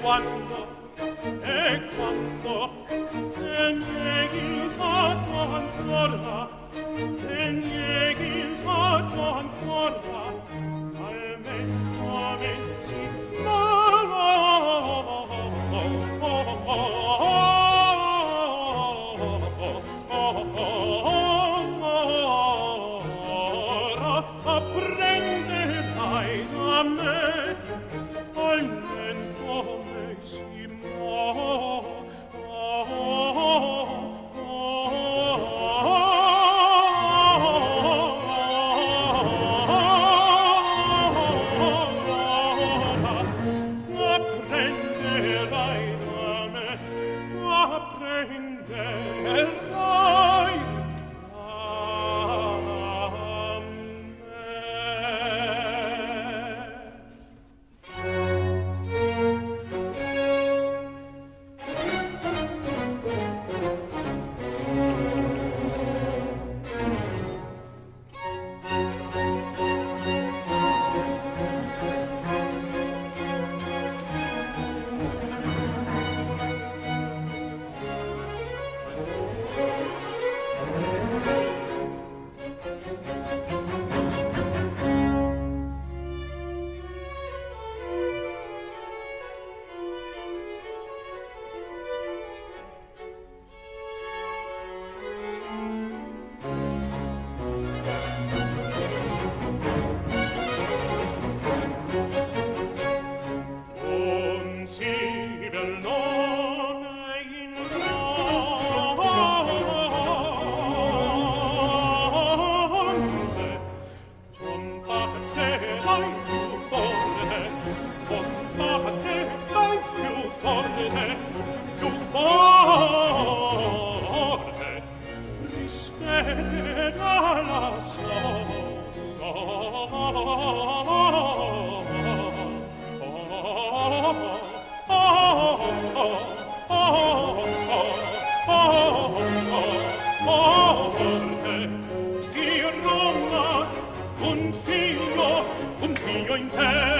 quando e quando e neghi fa quando un figlio in te